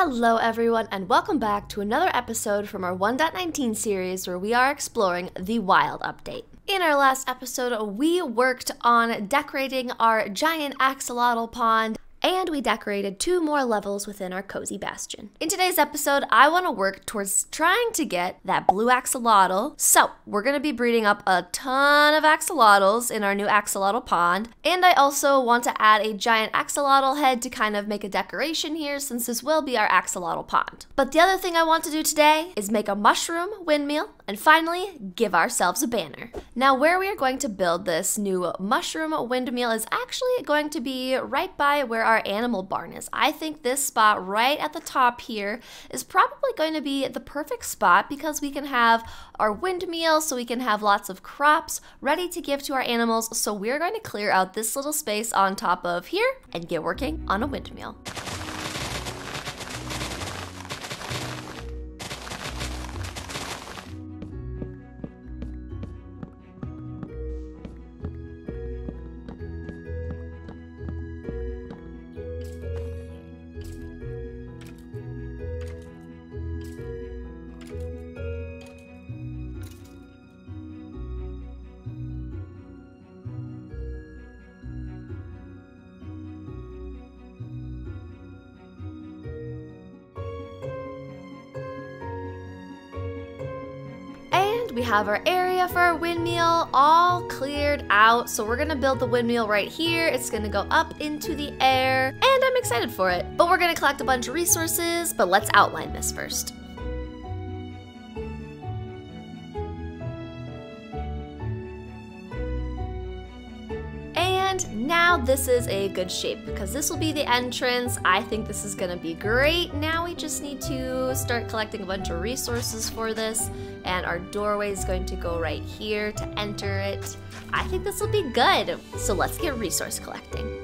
Hello, everyone, and welcome back to another episode from our 1.19 series where we are exploring the Wild Update. In our last episode, we worked on decorating our giant axolotl pond and we decorated two more levels within our cozy bastion. In today's episode, I want to work towards trying to get that blue axolotl. So, we're going to be breeding up a ton of axolotls in our new axolotl pond, and I also want to add a giant axolotl head to kind of make a decoration here since this will be our axolotl pond. But the other thing I want to do today is make a mushroom windmill and finally give ourselves a banner. Now, where we are going to build this new mushroom windmill is actually going to be right by where our animal barn is. I think this spot right at the top here is probably going to be the perfect spot because we can have our windmill so we can have lots of crops ready to give to our animals. So we're going to clear out this little space on top of here and get working on a windmill. We have our area for our windmill all cleared out. So we're gonna build the windmill right here. It's gonna go up into the air and I'm excited for it. But we're gonna collect a bunch of resources, but let's outline this first. This is a good shape because this will be the entrance. I think this is gonna be great. Now we just need to start collecting a bunch of resources for this and our doorway is going to go right here to enter it. I think this will be good. So let's get resource collecting.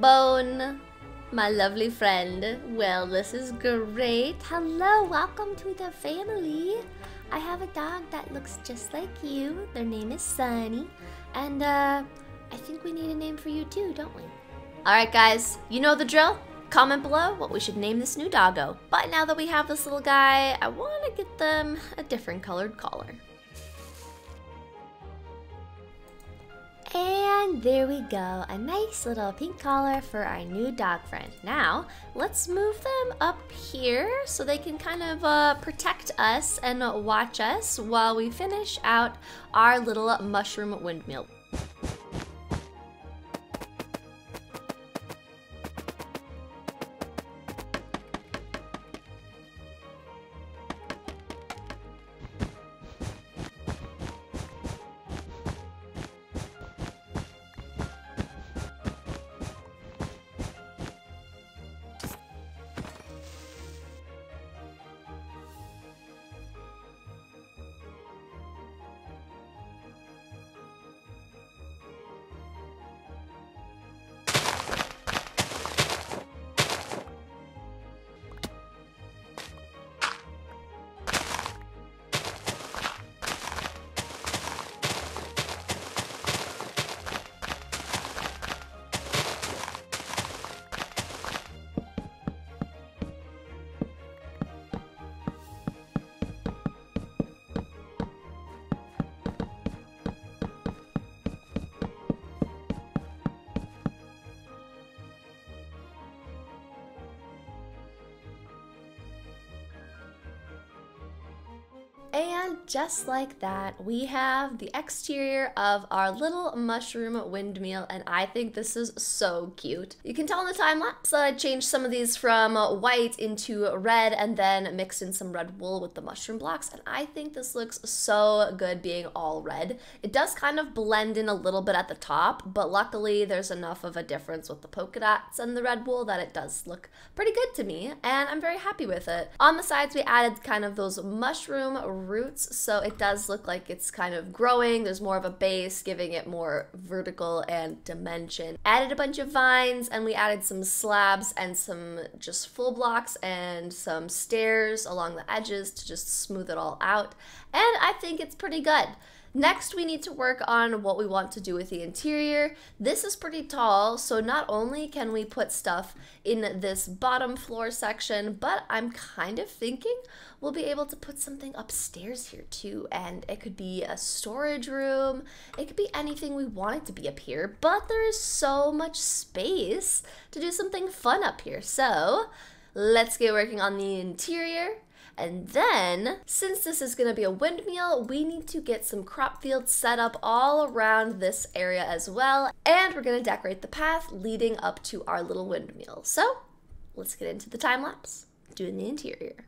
Bone, my lovely friend. Well, this is great. Hello, welcome to the family. I have a dog that looks just like you. Their name is Sunny. And, uh, I think we need a name for you too, don't we? Alright, guys, you know the drill. Comment below what we should name this new doggo. But now that we have this little guy, I want to get them a different colored collar. And there we go, a nice little pink collar for our new dog friend. Now, let's move them up here so they can kind of uh, protect us and watch us while we finish out our little mushroom windmill. And just like that, we have the exterior of our little mushroom windmill, and I think this is so cute. You can tell in the time lapse that I changed some of these from white into red and then mixed in some red wool with the mushroom blocks, and I think this looks so good being all red. It does kind of blend in a little bit at the top, but luckily there's enough of a difference with the polka dots and the red wool that it does look pretty good to me, and I'm very happy with it. On the sides, we added kind of those mushroom roots, so it does look like it's kind of growing. There's more of a base, giving it more vertical and dimension. Added a bunch of vines, and we added some slabs and some just full blocks and some stairs along the edges to just smooth it all out. And I think it's pretty good. Next, we need to work on what we want to do with the interior. This is pretty tall, so not only can we put stuff in this bottom floor section, but I'm kind of thinking we'll be able to put something upstairs here too. And it could be a storage room, it could be anything we want it to be up here, but there is so much space to do something fun up here. So let's get working on the interior and then, since this is gonna be a windmill, we need to get some crop fields set up all around this area as well. And we're gonna decorate the path leading up to our little windmill. So let's get into the time lapse, doing the interior.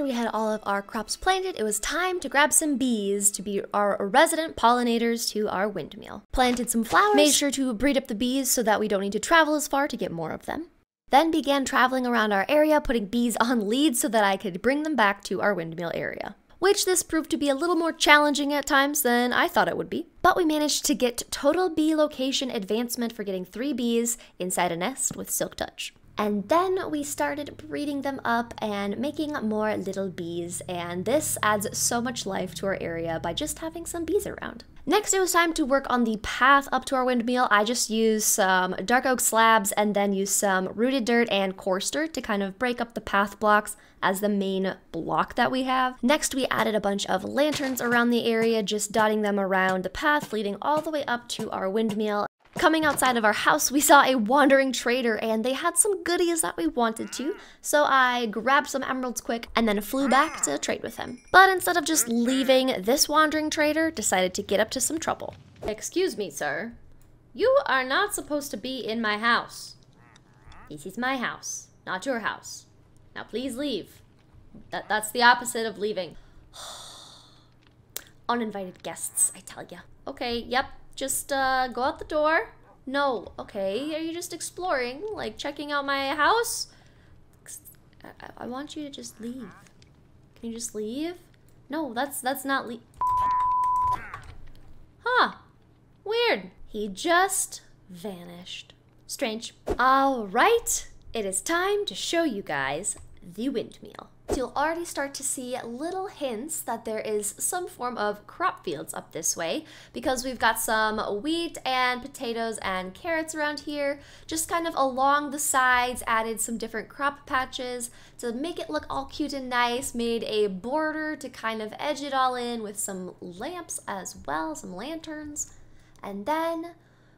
After we had all of our crops planted, it was time to grab some bees to be our resident pollinators to our windmill. Planted some flowers, made sure to breed up the bees so that we don't need to travel as far to get more of them. Then began traveling around our area, putting bees on leads so that I could bring them back to our windmill area. Which this proved to be a little more challenging at times than I thought it would be. But we managed to get Total Beelocation advancement for getting three bees inside a nest with Silk Touch. And then we started breeding them up and making more little bees, and this adds so much life to our area by just having some bees around. Next, it was time to work on the path up to our windmill. I just used some dark oak slabs and then used some rooted dirt and coarse dirt to kind of break up the path blocks as the main block that we have. Next, we added a bunch of lanterns around the area, just dotting them around the path leading all the way up to our windmill. Coming outside of our house, we saw a wandering trader and they had some goodies that we wanted to, so I grabbed some emeralds quick and then flew back to trade with him. But instead of just leaving, this wandering trader decided to get up to some trouble. Excuse me, sir. You are not supposed to be in my house. This is my house, not your house. Now please leave. That, that's the opposite of leaving. Uninvited guests, I tell ya. Okay, yep, just uh, go out the door. No, okay, are you just exploring, like checking out my house? I, I want you to just leave. Can you just leave? No, that's that's not leave. Huh. Weird. He just vanished. Strange. All right, it is time to show you guys the windmill. You'll already start to see little hints that there is some form of crop fields up this way because we've got some wheat and potatoes and carrots around here. Just kind of along the sides, added some different crop patches to make it look all cute and nice, made a border to kind of edge it all in with some lamps as well, some lanterns. And then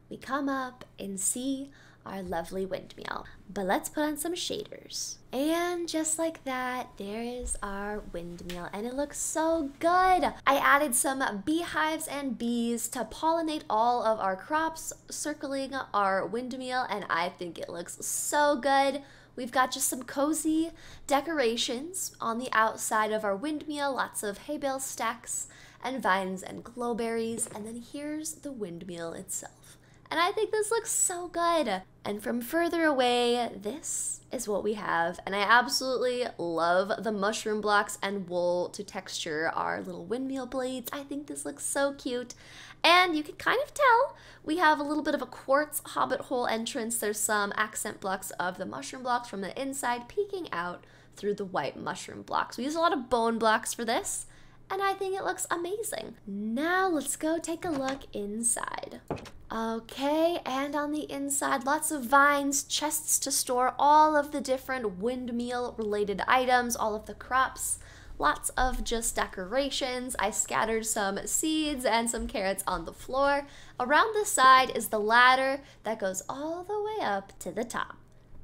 we come up and see our lovely windmill. But let's put on some shaders. And just like that, there is our windmill and it looks so good. I added some beehives and bees to pollinate all of our crops circling our windmill and I think it looks so good. We've got just some cozy decorations on the outside of our windmill, lots of hay bale stacks and vines and glowberries, and then here's the windmill itself. And I think this looks so good. And from further away, this is what we have. And I absolutely love the mushroom blocks and wool to texture our little windmill blades. I think this looks so cute. And you can kind of tell we have a little bit of a quartz hobbit hole entrance. There's some accent blocks of the mushroom blocks from the inside peeking out through the white mushroom blocks. We use a lot of bone blocks for this and I think it looks amazing. Now let's go take a look inside. Okay, and on the inside, lots of vines, chests to store all of the different windmill related items, all of the crops, lots of just decorations. I scattered some seeds and some carrots on the floor. Around the side is the ladder that goes all the way up to the top.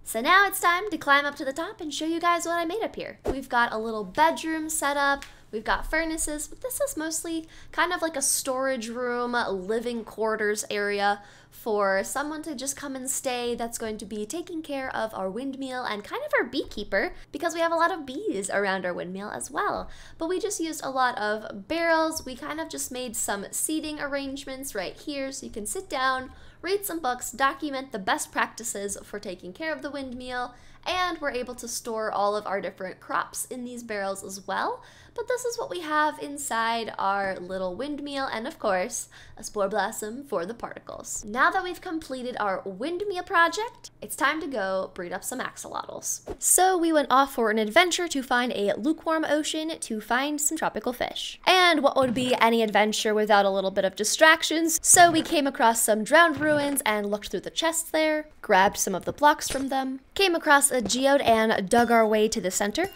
So now it's time to climb up to the top and show you guys what I made up here. We've got a little bedroom set up We've got furnaces, but this is mostly kind of like a storage room, living quarters area for someone to just come and stay that's going to be taking care of our windmill and kind of our beekeeper because we have a lot of bees around our windmill as well. But we just used a lot of barrels. We kind of just made some seating arrangements right here so you can sit down, read some books, document the best practices for taking care of the windmill, and we're able to store all of our different crops in these barrels as well. But this is what we have inside our little windmill and of course, a spore blossom for the particles. Now that we've completed our windmill project, it's time to go breed up some axolotls. So we went off for an adventure to find a lukewarm ocean to find some tropical fish. And what would be any adventure without a little bit of distractions? So we came across some drowned ruins and looked through the chests there, grabbed some of the blocks from them, came across a geode and dug our way to the center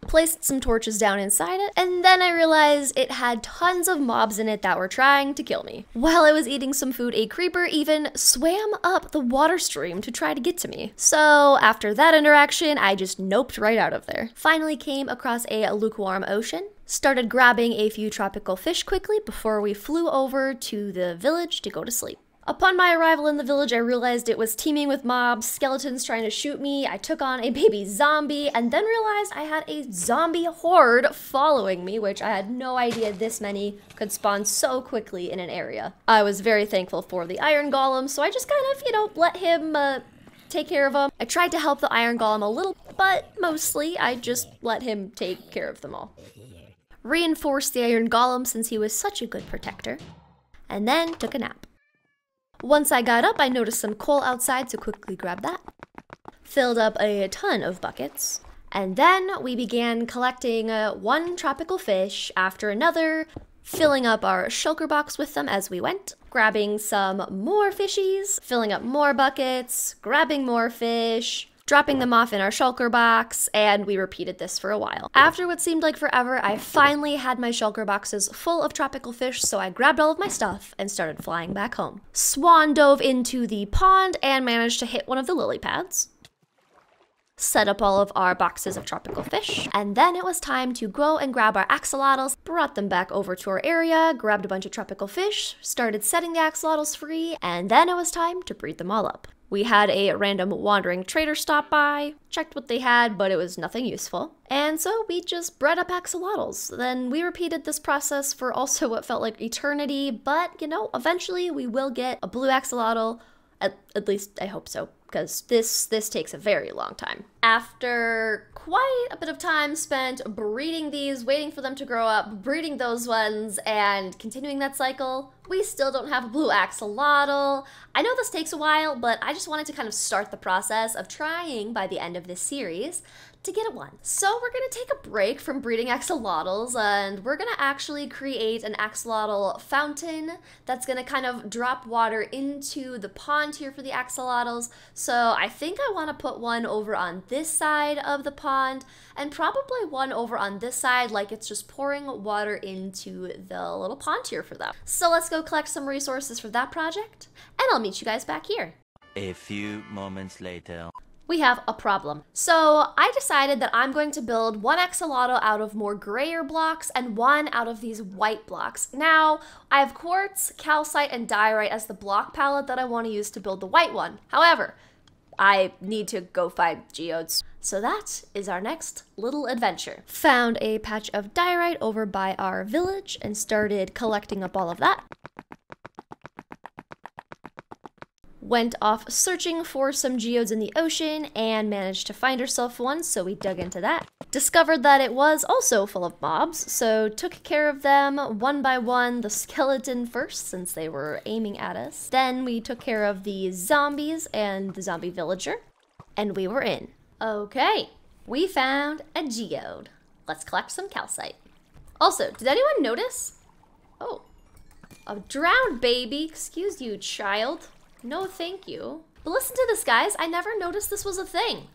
placed some torches down inside it, and then I realized it had tons of mobs in it that were trying to kill me. While I was eating some food, a creeper even swam up the water stream to try to get to me. So after that interaction, I just noped right out of there. Finally came across a lukewarm ocean, started grabbing a few tropical fish quickly before we flew over to the village to go to sleep. Upon my arrival in the village, I realized it was teeming with mobs, skeletons trying to shoot me. I took on a baby zombie and then realized I had a zombie horde following me, which I had no idea this many could spawn so quickly in an area. I was very thankful for the iron golem, so I just kind of, you know, let him uh, take care of them. I tried to help the iron golem a little, but mostly I just let him take care of them all. Reinforced the iron golem since he was such a good protector, and then took a nap. Once I got up, I noticed some coal outside, so quickly grabbed that. filled up a ton of buckets, and then we began collecting uh, one tropical fish after another, filling up our shulker box with them as we went, grabbing some more fishies, filling up more buckets, grabbing more fish, dropping them off in our shulker box, and we repeated this for a while. After what seemed like forever, I finally had my shulker boxes full of tropical fish, so I grabbed all of my stuff and started flying back home. Swan dove into the pond and managed to hit one of the lily pads set up all of our boxes of tropical fish, and then it was time to go and grab our axolotls, brought them back over to our area, grabbed a bunch of tropical fish, started setting the axolotls free, and then it was time to breed them all up. We had a random wandering trader stop by, checked what they had, but it was nothing useful. And so we just bred up axolotls. Then we repeated this process for also what felt like eternity, but you know, eventually we will get a blue axolotl. At, at least I hope so because this this takes a very long time. After quite a bit of time spent breeding these, waiting for them to grow up, breeding those ones, and continuing that cycle, we still don't have a blue axolotl. I know this takes a while, but I just wanted to kind of start the process of trying by the end of this series to get a one. So we're gonna take a break from breeding axolotls and we're gonna actually create an axolotl fountain that's gonna kind of drop water into the pond here for the axolotls. So I think I wanna put one over on this side of the pond and probably one over on this side like it's just pouring water into the little pond here for them. So let's go collect some resources for that project and I'll meet you guys back here. A few moments later we have a problem. So I decided that I'm going to build one axolotl out of more grayer blocks and one out of these white blocks. Now, I have quartz, calcite, and diorite as the block palette that I want to use to build the white one. However, I need to go find geodes. So that is our next little adventure. Found a patch of diorite over by our village and started collecting up all of that. Went off searching for some geodes in the ocean and managed to find herself one, so we dug into that. Discovered that it was also full of mobs, so took care of them one by one, the skeleton first, since they were aiming at us. Then we took care of the zombies and the zombie villager, and we were in. Okay, we found a geode. Let's collect some calcite. Also, did anyone notice? Oh, a drowned baby. Excuse you, child. No, thank you. But listen to this, guys. I never noticed this was a thing.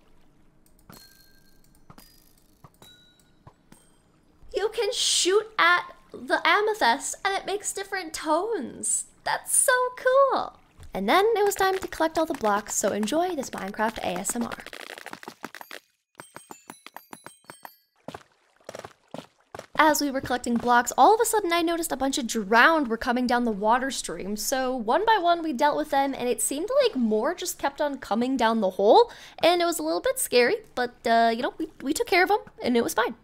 You can shoot at the amethyst and it makes different tones. That's so cool. And then it was time to collect all the blocks, so enjoy this Minecraft ASMR. As we were collecting blocks, all of a sudden I noticed a bunch of drowned were coming down the water stream. So one by one we dealt with them and it seemed like more just kept on coming down the hole and it was a little bit scary, but uh, you know, we, we took care of them and it was fine.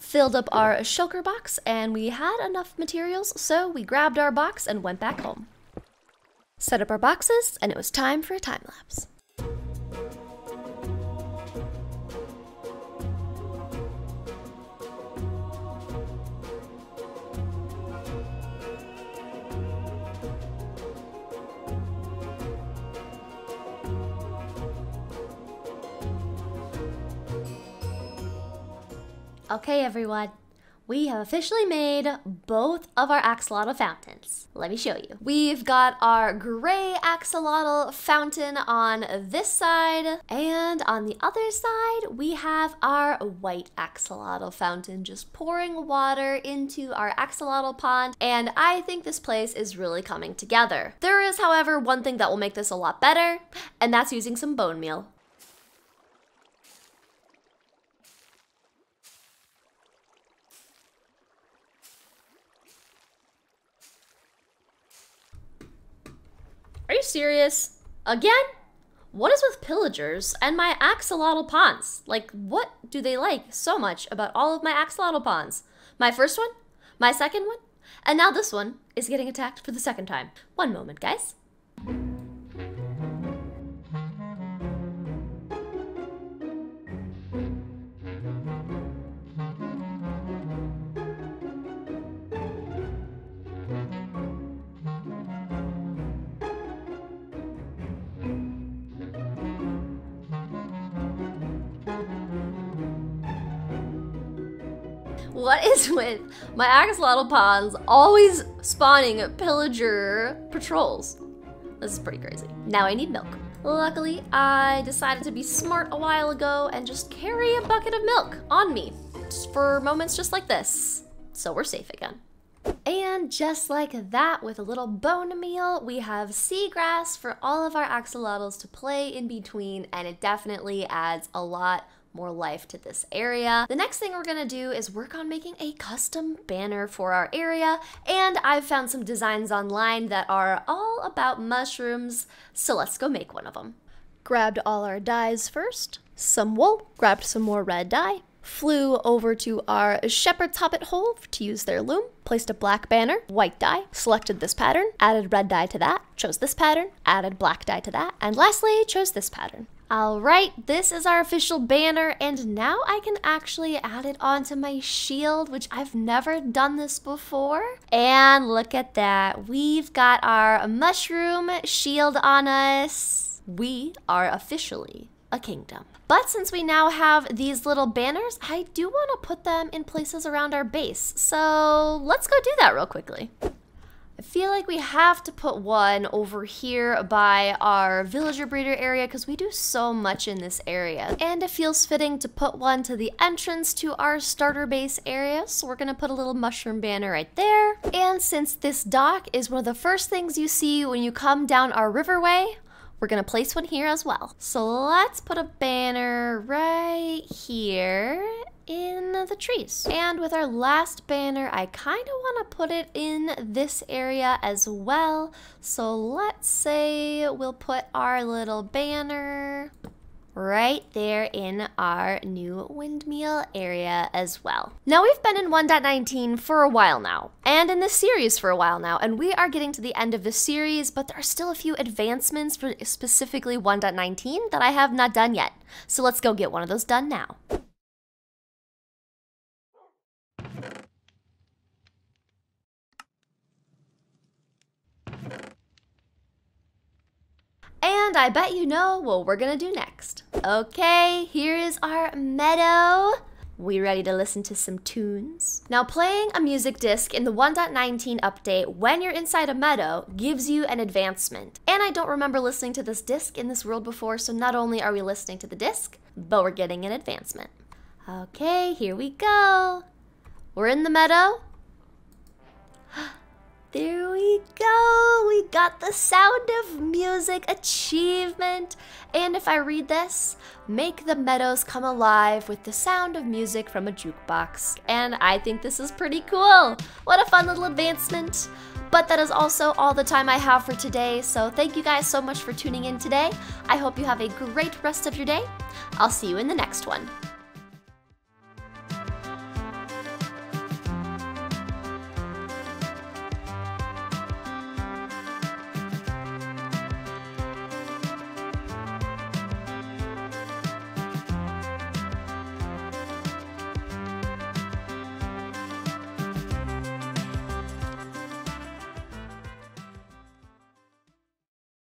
filled up our shulker box and we had enough materials so we grabbed our box and went back home set up our boxes, and it was time for a time lapse. Okay, everyone, we have officially made both of our axolotl fountains. Let me show you. We've got our gray axolotl fountain on this side, and on the other side, we have our white axolotl fountain just pouring water into our axolotl pond, and I think this place is really coming together. There is, however, one thing that will make this a lot better, and that's using some bone meal. Are you serious? Again? What is with pillagers and my axolotl ponds? Like, what do they like so much about all of my axolotl ponds? My first one? My second one? And now this one is getting attacked for the second time. One moment, guys. What is with my axolotl ponds always spawning pillager patrols? This is pretty crazy. Now I need milk. Luckily, I decided to be smart a while ago and just carry a bucket of milk on me for moments just like this. So we're safe again. And just like that, with a little bone meal, we have seagrass for all of our axolotls to play in between, and it definitely adds a lot more life to this area. The next thing we're gonna do is work on making a custom banner for our area, and I've found some designs online that are all about mushrooms, so let's go make one of them. Grabbed all our dyes first, some wool, grabbed some more red dye, flew over to our shepherd's hobbit hole to use their loom, placed a black banner, white dye, selected this pattern, added red dye to that, chose this pattern, added black dye to that, and lastly chose this pattern. Alright, this is our official banner, and now I can actually add it onto my shield, which I've never done this before. And look at that, we've got our mushroom shield on us. We are officially a kingdom. But since we now have these little banners, I do want to put them in places around our base. So let's go do that real quickly. I feel like we have to put one over here by our villager breeder area because we do so much in this area. And it feels fitting to put one to the entrance to our starter base area. So we're going to put a little mushroom banner right there. And since this dock is one of the first things you see when you come down our riverway, we're gonna place one here as well. So let's put a banner right here in the trees. And with our last banner, I kind of want to put it in this area as well. So let's say we'll put our little banner right there in our new windmill area as well. Now we've been in 1.19 for a while now, and in this series for a while now, and we are getting to the end of the series, but there are still a few advancements for specifically 1.19 that I have not done yet. So let's go get one of those done now. And I bet you know what we're gonna do next. Okay, here is our meadow. We ready to listen to some tunes? Now playing a music disc in the 1.19 update when you're inside a meadow gives you an advancement. And I don't remember listening to this disc in this world before, so not only are we listening to the disc, but we're getting an advancement. Okay, here we go. We're in the meadow. There we go! We got the Sound of Music achievement! And if I read this, make the meadows come alive with the sound of music from a jukebox. And I think this is pretty cool! What a fun little advancement! But that is also all the time I have for today, so thank you guys so much for tuning in today. I hope you have a great rest of your day. I'll see you in the next one.